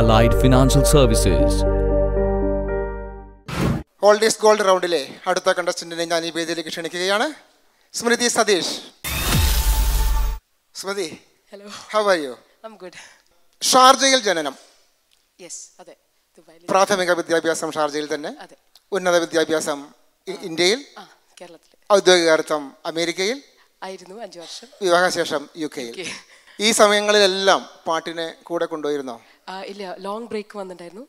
Allied financial services old is gold റൗണ്ടിലെ അടുത്ത കണ്ടസ്റ്റന്റിനെ ഞാൻ ഈ വേദിയിലേക്ക് ക്ഷണിക്കുകയാണ്. Smrithi Satheesh. Smrithi hello how are you I'm good ഷാർജയിൽ ജനനം. യെസ് അതെ. ദുബായിൽ പ്രാഥമിക വിദ്യാഭ്യാസം ഷാർജയിൽ തന്നെ. അതെ. ഉന്നത വിദ്യാഭ്യാസം ഇന്ത്യയിൽ. ആ കേരളത്തിൽ ഔദ്യോഗികാർത്ഥം അമേരിക്കയിൽ. ആയിരുന്നു അഞ്ചു വർഷം. വിവാഹശേഷം യു കെയിൽ. ഈ സമയങ്ങളിലെല്ലാം പാട്ടിനെ കൂടെ കൊണ്ടുപോയിരുന്നോ? ഇല്ല ലോങ് ബ്രേക്ക് വന്നിട്ടുണ്ടായിരുന്നു.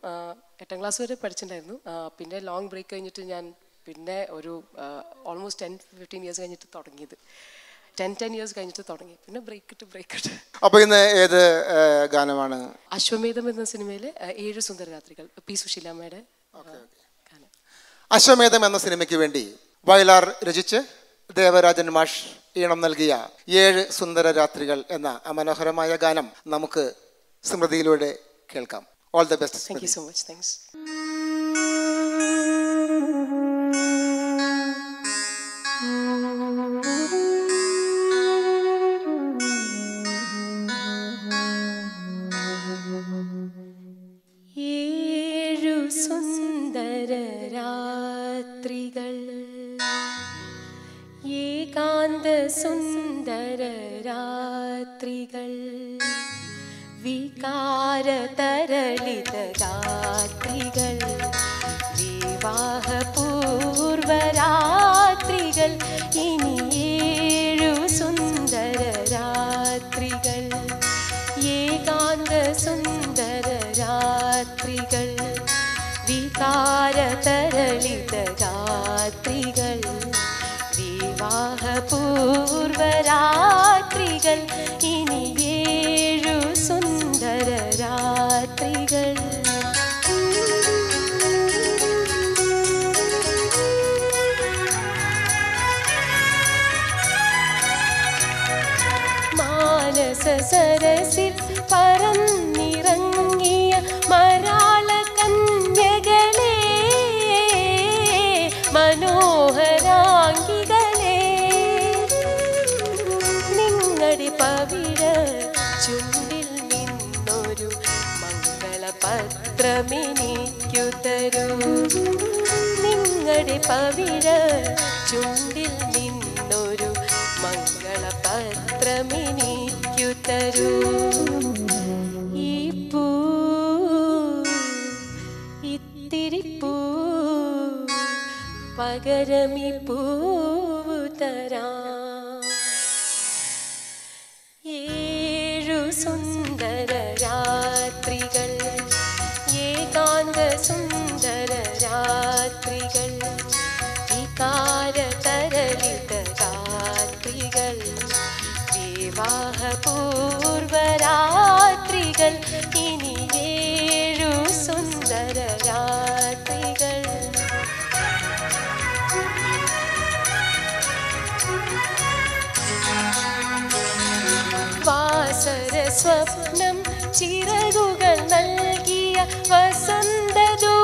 എട്ടാം ക്ലാസ് വരെ പഠിച്ചിട്ടുണ്ടായിരുന്നു. പിന്നെ ലോങ് ബ്രേക്ക് കഴിഞ്ഞിട്ട് ഞാൻ പിന്നെ ഒരു ഓൾമോസ്റ്റ് ടെൻ ഫിഫ്റ്റീൻ ഇയേഴ്സ് കഴിഞ്ഞിട്ട് തുടങ്ങിയത്. ടെൻ ടെൻ ഇയേഴ്സ് കഴിഞ്ഞിട്ട് തുടങ്ങി. പിന്നെ ബ്രേക്ക് ഇട്ട് ബ്രേക്ക് ഇട്ട്. അപ്പോൾ ഇന്ന് ഏത് ഗാനമാണ്? അശ്വമേധം എന്ന സിനിമയിലെ ഏഴ് ഏഴ് സുന്ദരരാത്രികൾ പി സുശീലാമ്മയുടെ ഗാനം. അശ്വമേധം എന്ന സിനിമയ്ക്ക് വേണ്ടി വയലാർ രചിച്ച് ദേവരാജൻ മാഷ് ഈണം നൽകിയ ഏഴ് സുന്ദര രാത്രികൾ എന്ന അമനോഹരമായ മനോഹരമായ ഗാനം നമുക്ക് സ്മൃതിയിലൂടെ കേൾക്കാം all the best thank you so much thanks ഏഴു സുന്ദര മംഗളപത്രമെനിക്കു തരൂ നിങ്ങളുടെ പവിഴ ചുണ്ടിൽ നിന്നൊരു മംഗളപത്രമെനിക്കു തരൂ ഈ പൂ ഇത്തിരി പൂ പകരമി പൂവു തരാം. സ്വപ്നം ചിറകുകൾ നൽകിയ വസന്തദൂതികളെ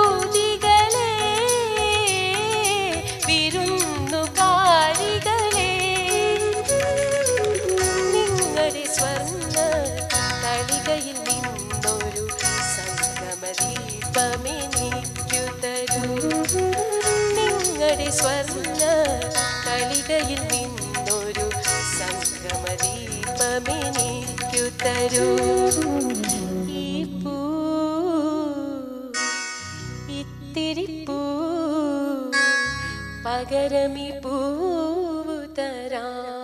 വിരുന്നുകാരികളെ നിങ്ങളുടെ സ്വർണ സംഗമദീപമെനിക്കു തരൂ. ഈ പൂ ഇത്തിരി പൂ പകരമി പൂവു തരാം.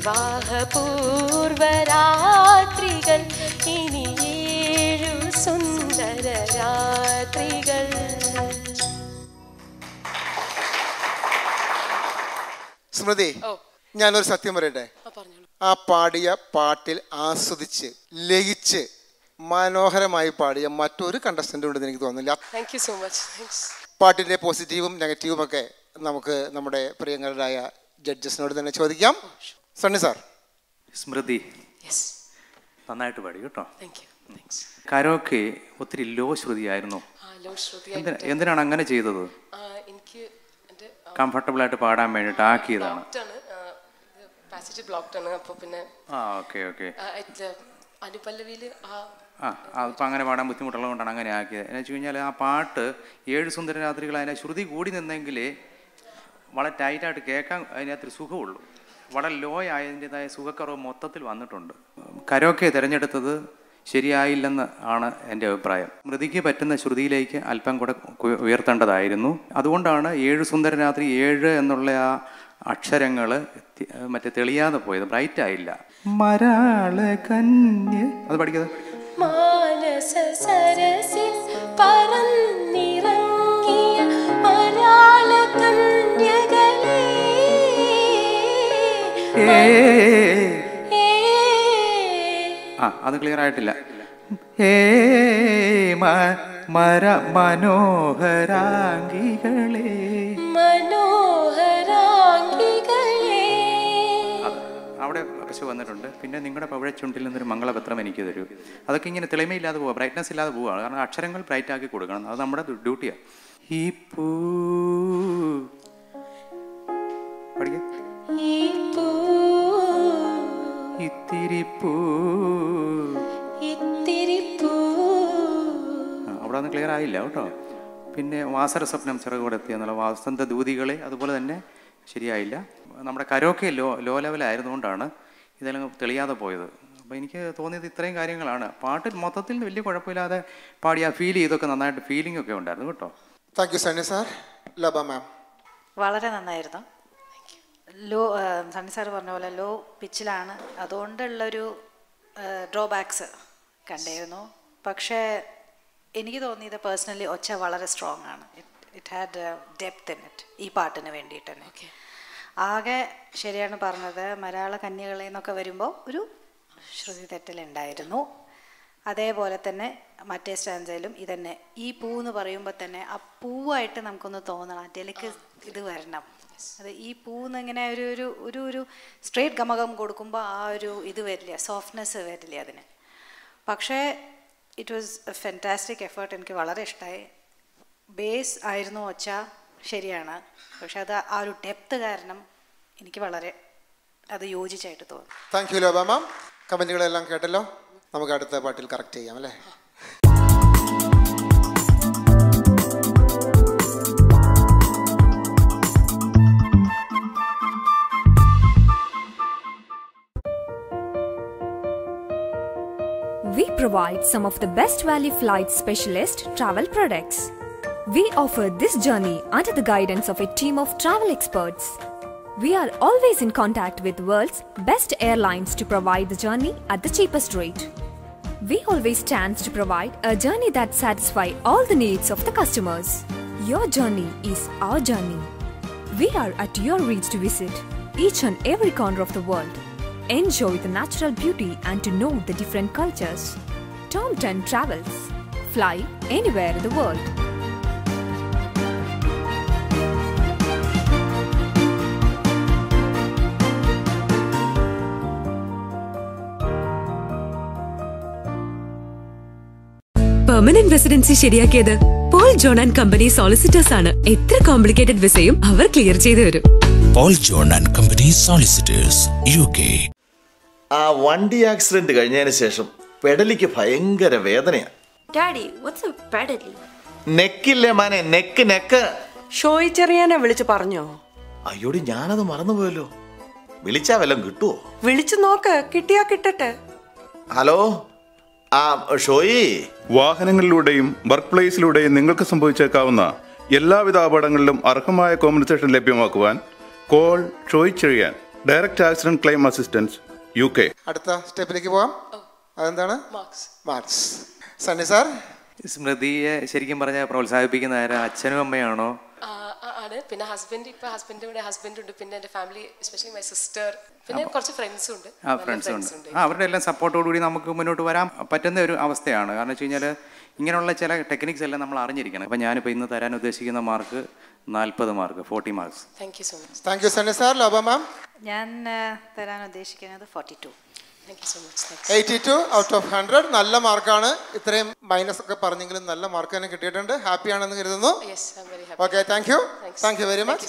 വിവാഹപൂർവരാത്രികൾ ഇനി ഏഴു സുന്ദര രാത്രികൾ. സ്മൃതി ഞാനൊരു സത്യം പറയട്ടെ? ആ പാടിയ പാട്ടിൽ ആസ്വദിച്ച് ലയിച്ച് മനോഹരമായി പാടിയ മറ്റൊരു കണ്ടസ്റ്റന്റ് ഉണ്ടെന്ന് എനിക്ക് തോന്നുന്നില്ല. Thank you so much thanks പാട്ടിന്റെ പോസിറ്റീവും നെഗറ്റീവും ഒക്കെ നമുക്ക് നമ്മുടെ പ്രിയങ്കരായ ജഡ്ജസിനോട് തന്നെ ചോദിക്കാം. സണ്ണി സാർ. സ്മൃതി. നന്നായിട്ട് പാടി കേട്ടോ. കരോക്കെ ഒത്തിരി ലോ ശ്രുതിയായിരുന്നു. ആ ലോ ശ്രുതി എന്തിനാ എന്തിനാണ് അങ്ങനെ ചെയ്തത്? എനിക്ക് കംഫർട്ടബിൾ ആയിട്ട് പാടാൻ വേണ്ടിട്ട് ആക്കിയതാണ്. പാസേജ് ബ്ലോക്ക്ഡ് ആണ്. അപ്പോൾ പിന്നെ ആ ഓക്കെ ഓക്കെ. ആ, അനുപല്ലവിയിൽ അങ്ങനെ പാടാൻ ബുദ്ധിമുട്ടുള്ളത് കൊണ്ടാണ് അങ്ങനെ ആക്കിയത്. എന്നു വെച്ച് കഴിഞ്ഞാൽ ആ പാട്ട് ഏഴ് സുന്ദര രാത്രികൾ അതിനെ ശ്രുതി കൂടി നിന്നെങ്കിൽ വളരെ ടൈറ്റായിട്ട് കേൾക്കാൻ അതിനകത്തൊരു സുഖമുള്ളൂ. വളരെ ലോ ആയതിന്റെതായ സുഖക്കുറവ് മൊത്തത്തിൽ വന്നിട്ടുണ്ട്. കരോക്കെ തിരഞ്ഞെടുത്തത് ശരിയായില്ലെന്ന് ആണ് എന്റെ അഭിപ്രായം. മൃതിക്ക് പറ്റുന്ന ശ്രുതിയിലേക്ക് അല്പം കൂടെ ഉയർത്തേണ്ടതായിരുന്നു. അതുകൊണ്ടാണ് ഏഴ് സുന്ദരരാത്രി ഏഴ് എന്നുള്ള ആ അക്ഷരങ്ങൾ മറ്റേ തെളിയാതെ പോയത്. ബ്രൈറ്റ് ആയില്ല. മരാള കന്യ അത് പഠിക്കുന്നത് മാനസ ആ അത് ക്ലിയർ ആയിട്ടില്ല. ഏ മര മനോഹരാംഗികളെ. മനോഹരാംഗികളെ. അവിടെ പശു വന്നിട്ടുണ്ട്. പിന്നെ നിങ്ങളുടെ പവിഴച്ചുണ്ടിൽ നിന്നൊരു മംഗളപത്രം എനിക്ക് തരൂ. അതൊക്കെ ഇങ്ങനെ തെളിമയില്ലാതെ പോവുക ബ്രൈറ്റ്നസ് ഇല്ലാതെ പോവുകയാണ് കാരണം അക്ഷരങ്ങൾ ബ്രൈറ്റ് ആക്കി കൊടുക്കണം. അത് നമ്മുടെ ഡ്യൂട്ടിയാണ് ഈ പൂ പഠിക്കാം. ഈ പൂ ഇത്തിരി പൂ ഇത്തിരി പൂ ആ, അവിടെ ഒന്നും ക്ലിയർ ആയില്ല കേട്ടോ. പിന്നെ വാസര സ്വപ്നം ചിറകുകൊടെത്തി എന്നുള്ള വാസന്ത ദൂതികളെ അതുപോലെ തന്നെ ശരിയായില്ല. നമ്മുടെ കരോക്കെ ലോ ലോ ലെവലായിരുന്നുകൊണ്ടാണ് ഇതെല്ലാം തെളിയാതെ പോയത്. അപ്പോൾ എനിക്ക് തോന്നിയത് ഇത്രയും കാര്യങ്ങളാണ്. പാട്ടിൽ മൊത്തത്തിൽ വലിയ കുഴപ്പമില്ലാതെ പാടി ആ ഫീൽ ചെയ്തൊക്കെ നന്നായിട്ട് ഫീലിംഗ് ഒക്കെ ഉണ്ടായിരുന്നു കേട്ടോ. താങ്ക് യു സണ്ണി സാർ ലബ മാം വളരെ നന്നായിരുന്നു. ലോ സണ്ണി സാർ പറഞ്ഞ പോലെ ലോ പിച്ചിലാണ്. അതുകൊണ്ടുള്ളൊരു ഡ്രോബാക്സ് കണ്ടിരുന്നു. പക്ഷേ എനിക്ക് തോന്നിയത് പേഴ്സണലി ഒച്ച വളരെ സ്ട്രോങ് ആണ്. It had depth in it ഈ പാട്ടിന് വേണ്ടിയിട്ട് തന്നെ ആകെ ശരിയാണ് പറഞ്ഞത് മലയാള കന്യകളിൽ നിന്നൊക്കെ വരുമ്പോൾ ഒരു ശ്രുതി തെറ്റലുണ്ടായിരുന്നു. അതേപോലെ തന്നെ മറ്റേ സ്റ്റാൻസയിലും ഇതന്നെ. ഈ പൂ എന്ന് പറയുമ്പോൾ തന്നെ ആ പൂവായിട്ട് നമുക്കൊന്ന് തോന്നണം അതിലേക്ക് ഇത് വരണം. അത് ഈ പൂന്ന് ഇങ്ങനെ ഒരു ഒരു ഒരു ഒരു സ്ട്രേറ്റ് ഗമകം കൊടുക്കുമ്പോൾ ആ ഒരു ഇത് വരില്ല സോഫ്റ്റ്നെസ് വരില്ല അതിന്. പക്ഷേ it was a fantastic effort എനിക്ക് വളരെ ഇഷ്ടമായി ബേസ് ആയിരുന്നു ഒച്ച ശരിയാണ്. പക്ഷെ അത് ആ ഒരു ഡെപ്ത് കാരണം എനിക്ക് വളരെ അത് യോജിച്ചായിട്ട് തോന്നി. താങ്ക് യു ലോബാമ മാം കമന്റുകളെല്ലാം കേട്ടല്ലോ? നമുക്ക് അടുത്ത പാട്ടിൽ കറക്റ്റ് ചെയ്യാം അല്ലേ? Provide some of the best value flight specialist travel products. We offer this journey under the guidance of a team of travel experts. We are always in contact with the world's best airlines to provide the journey at the cheapest rate. We always stand to provide a journey that satisfies all the needs of the customers. Your journey is our journey. We are at your reach to visit each and every corner of the world. Enjoy the natural beauty and to know the different cultures. Tom 10 Travels. Fly anywhere in the world. Permanent residency ശരിയാക്കിയത് Paul John and company solicitors ആണ് എത്ര complicated വിസയും അവർ clear ചെയ്തു തരും Paul John and company solicitors UK K ആ വണ്ടി accident കഴിഞ്ഞതിന് ശേഷം പെടലിക്ക് ഭയങ്കര വേദനയാണ് ഡാഡി വാട്ട്സ് പെഡലി നെക്കില്ലേ മാനെ നെക്ക് നെക്ക്. ഷോയി ചെറിയാനെ വിളിച്ച് പറഞ്ഞോ? അയ്യോടി ഞാനത് മറന്നുപോയല്ലോ. വിളിച്ചാ വല്ലതും കിട്ടുവോ? വിളിച്ചു നോക്ക് കിട്ടിയാ കിട്ടട്ടെ. ഹലോ? ആ ഷോയി. വാഹനങ്ങളിലൂടെയും വർക്ക് പ്ലേസിലൂടെയും നിങ്ങൾക്ക് സംഭവിച്ചേക്കാവുന്ന എല്ലാവിധ അപകടങ്ങളിലും അർഹമായ compensation ലഭ്യമാക്കുവാൻ call Shoy Cherian direct accident claim assistance UK K അടുത്ത സ്റ്റെപ്പിലേക്ക് പോവാം. അതെന്താണ്? Marks marks Sunny sir? സ്മൃതിയെ ശരിക്കും പറഞ്ഞാൽ പ്രോത്സാഹിപ്പിക്കുന്ന ആരാ? അച്ഛനും അമ്മയാണോ? ആണ്. പിന്നെ ഹസ്ബൻഡ് ഇപ്പൊ ഹസ്ബൻഡ് ഇവിടെ ഹസ്ബൻഡ് ഉണ്ട്. പിന്നെ എന്റെ ഫാമിലി എസ്പെഷ്യലി മൈ സിസ്റ്റർ പിന്നെ കുറച്ച് ഫ്രണ്ട്സും ഉണ്ട്. ആ ഫ്രണ്ട്സും ഉണ്ട്. ആ അവരുടെ എല്ലാം സപ്പോർട്ടോട് കൂടി നമുക്ക് മുന്നോട്ട് വരാൻ പറ്റുന്ന ഒരു അവസ്ഥയാണ്. കാരണം വെച്ച് കഴിഞ്ഞാൽ ഇങ്ങനെയുള്ള ചില ടെക്നിക്സ് എല്ലാം നമ്മൾ അറിഞ്ഞിരിക്കണം. അപ്പം ഞാനിപ്പോൾ ഇന്ന് തരാൻ ഉദ്ദേശിക്കുന്ന മാർക്ക് നാൽപ്പത് mark forty marks thank you so much thank you Sunny sir. Loba ma'am? ഞാൻ തരാൻ ഉദ്ദേശിക്കുന്നത് forty two eighty two out of hundred നല്ല മാർക്കാണ്. ഇത്രയും മൈനസ് ഒക്കെ പറഞ്ഞെങ്കിലും നല്ല മാർക്ക് തന്നെ കിട്ടിയിട്ടുണ്ട്. ഹാപ്പിയാണെന്ന് കരുതുന്നു. Okay thank you thank you very much